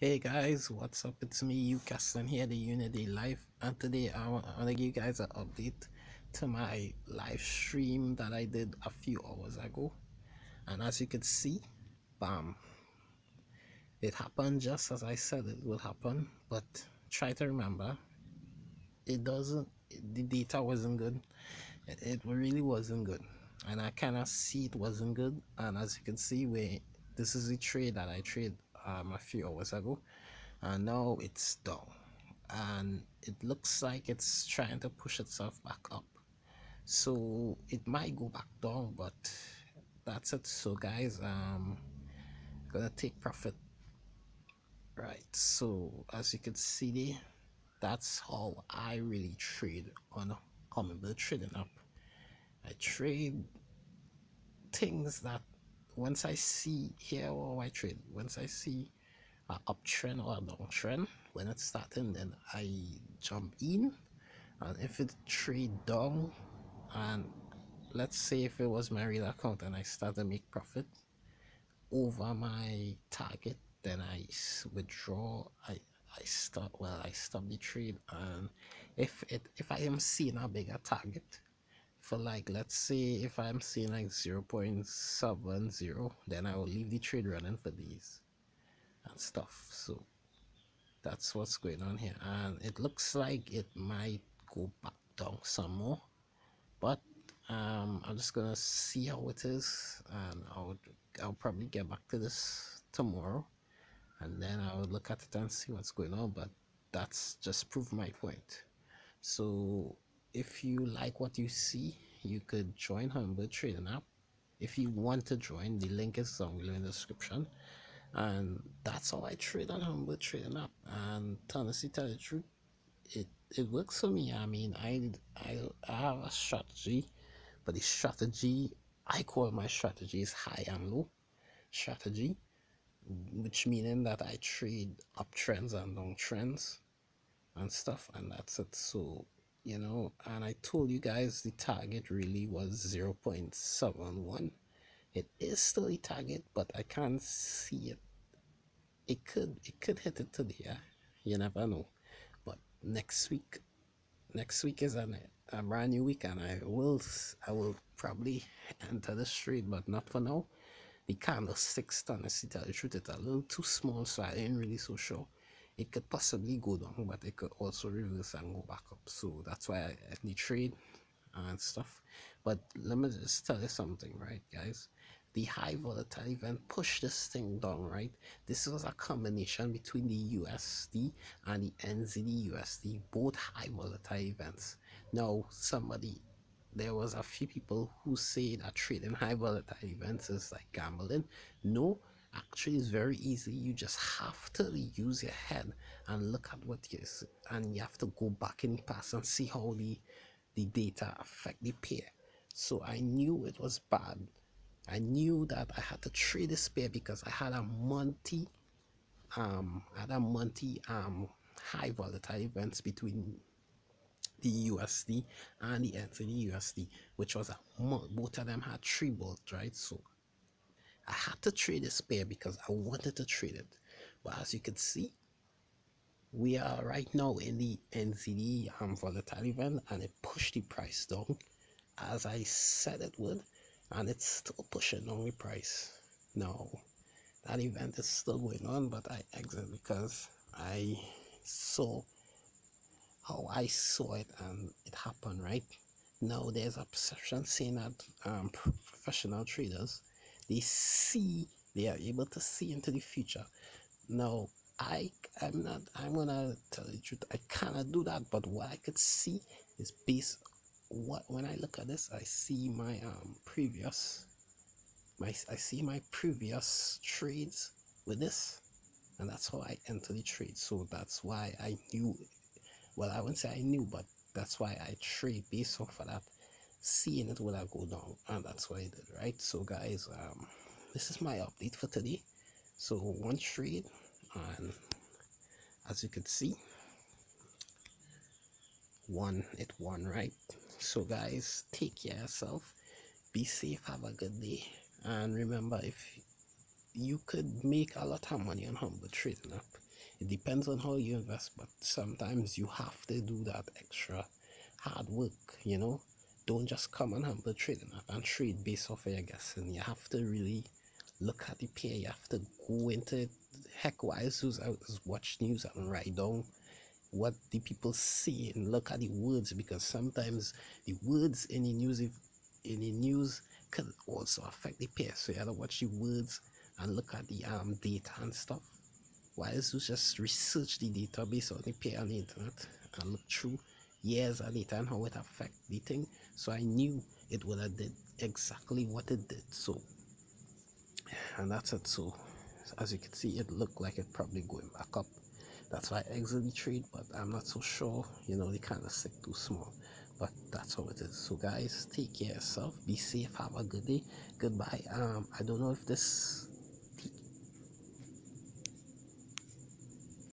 Hey guys, what's up? It's me, you here, the Unity Live, and today I want to give you guys an update to my live stream that I did a few hours ago. And as you can see, bam, it happened just as I said it would happen. But try to remember, it doesn't, the data wasn't good. It, really wasn't good, and I kind of see it wasn't good. And as you can see, where this is a trade that I trade um, a few hours ago. And now it's down. And it looks like it's trying to push itself back up. So it might go back down but that's it. So guys um gonna take profit. Right so as you can see there that's how i really trade on hummingbird trading app i trade things that once I see here or I trade, once I see an uptrend or a downtrend, when it's starting, then I jump in. And if it trade down, and let's say if it was my real account and I start to make profit over my target, then I withdraw. I I stop. Well, I stop the trade, and if it if I am seeing a bigger target, for like let's say if I'm seeing like 0.70 then I will leave the trade running for these and stuff. So that's what's going on here. And it looks like it might go back down some more but um, I'm just gonna see how it is and I'll, I'll probably get back to this tomorrow. And then I'll look at it and see what's going on but that's just prove my point. So if you like what you see, you could join Hummingbird Trading app. If you want to join, the link is down below in the description. And that's how I trade on Hummingbird Trading app. And honestly tell the truth, it, it works for me. I mean, I, I, I have a strategy, but the strategy, I call my strategy is high and low strategy, which meaning that I trade uptrends and downtrends and stuff, and that's it. So you know and i told you guys the target really was 0.71 it is still a target but i can't see it. It could it could hit it today you never know. But next week next week is an, a brand new week and i will i will probably enter the street but not for now. The candlesticks honestly tell the truth it's a little too small so i ain't really so sure it could possibly go down but it could also reverse and go back up. So that's why I, need trade and stuff. But let me just tell you something right guys? The high volatile event pushed this thing down right? This was a combination between the USD and the NZD USD both high volatile events. Now somebody there was a few people who say that trading high volatile events is like gambling. No actually is very easy. You just have to use your head and look at what you and you have to go back in the past and see how the the data affect the pair so i knew it was bad. I knew that i had to trade this pair because i had a multi um I had a multi um high volatile events between the USD and the NZD USD, which was a both of them had three bolts, right? So I had to trade this pair because I wanted to trade it. But as you can see, we are right now in the NZD um, volatile event and it pushed the price down as I said it would and it's still pushing down the price. Now that event is still going on but I exit because I saw how I saw it and it happened right now there's a perception saying that um, professional traders they see they are able to see into the future. Now i i'm not i'm gonna tell the truth i cannot do that but what i could see is based what when i look at this i see my um previous my i see my previous trades with this and that's how i enter the trade. So that's why i knew well i wouldn't say i knew but that's why i trade based off of that seeing it will I go down and that's what I did right? So guys um this is my update for today. So one trade and as you can see one it won right? So guys take care yourself. Be safe. Have a good day. And remember if you could make a lot of money on humble trading app it depends on how you invest but sometimes you have to do that extra hard work you know don't just come and have the trading and trade based off of your guessing you have to really look at the pair. You have to go into heck wise who's out watch news and write down what the people see and look at the words because sometimes the words in the news if in the news can also affect the pair. So you have to watch the words and look at the um data and stuff. Why is you just research the database on the pair on the internet and look through years and data and how it affect the thing. So i knew it would have did exactly what it did so. And that's it so. As you can see it looked like it probably going back up. That's why I the trade but I'm not so sure you know they kind of sick too small. But that's how it is. So guys take care of yourself. Be safe. Have a good day. Goodbye. Um I don't know if this